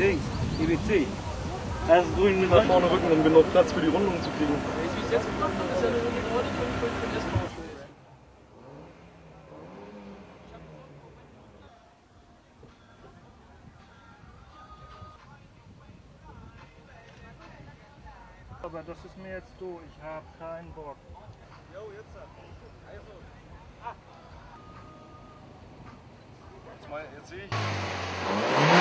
Dings, IBC. Das ist grün mit Nach vorne rücken, um genug Platz für die Rundung zu kriegen. Wie es jetzt gemacht wird, ist ja nur die Leute für den S-Bahn. Aber das ist mir jetzt du, ich habe keinen Bock. Jetzt, mal, jetzt sehe ich.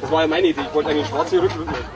Das war ja meine Idee. Ich wollte eigentlich schwarze Rückwürfe. Nö,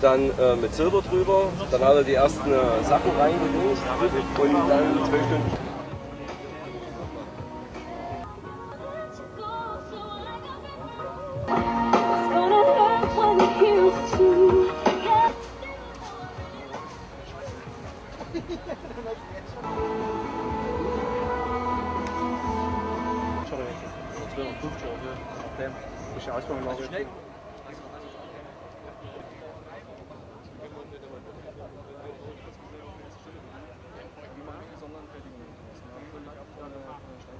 dann äh, mit Silber drüber, dann hat er die ersten äh, Sachen reingelegt und dann zwei Stunden It's gonna hurt when it heals too. とか。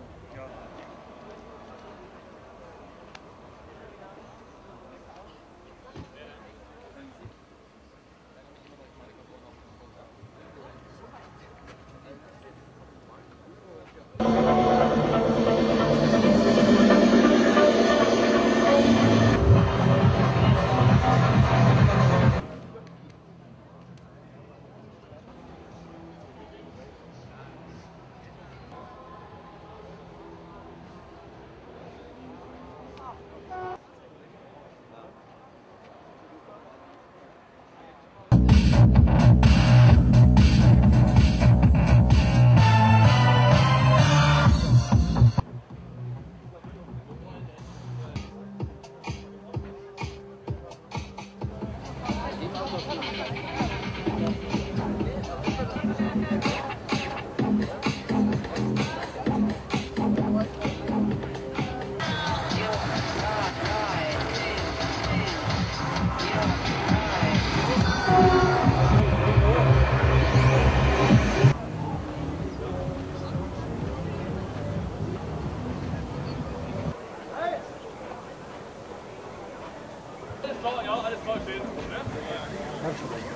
Carlos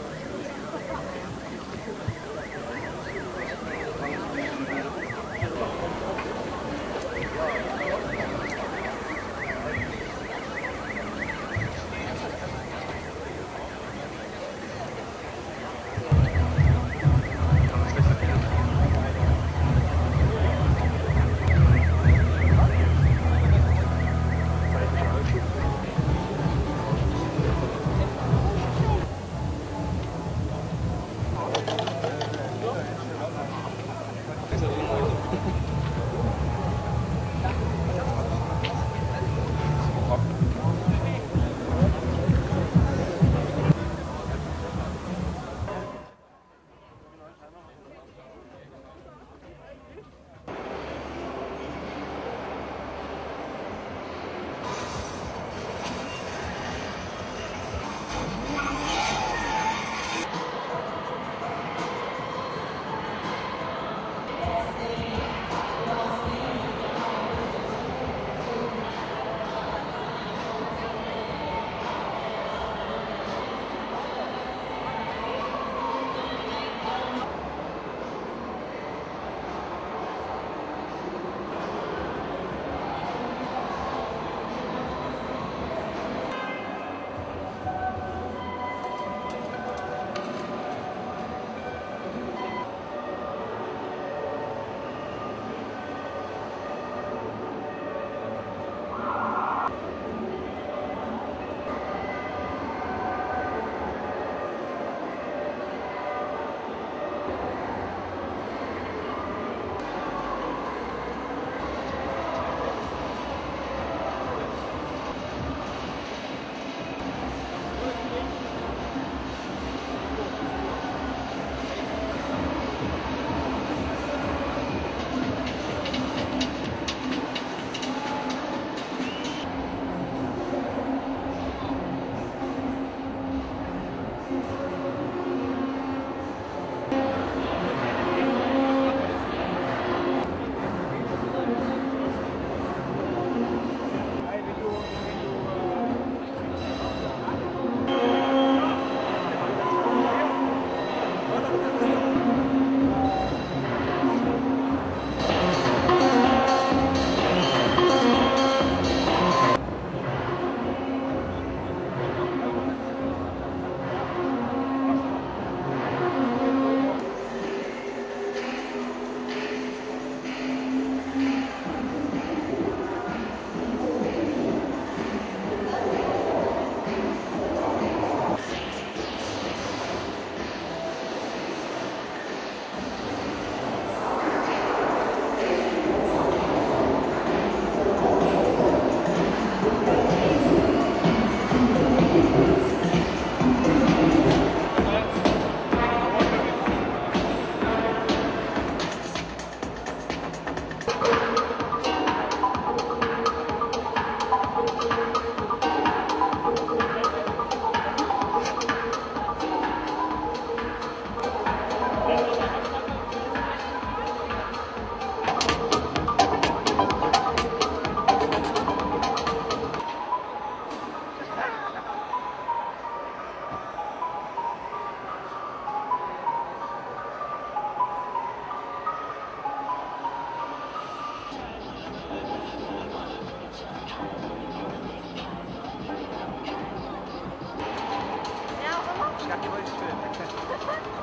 Jackie, what are you doing?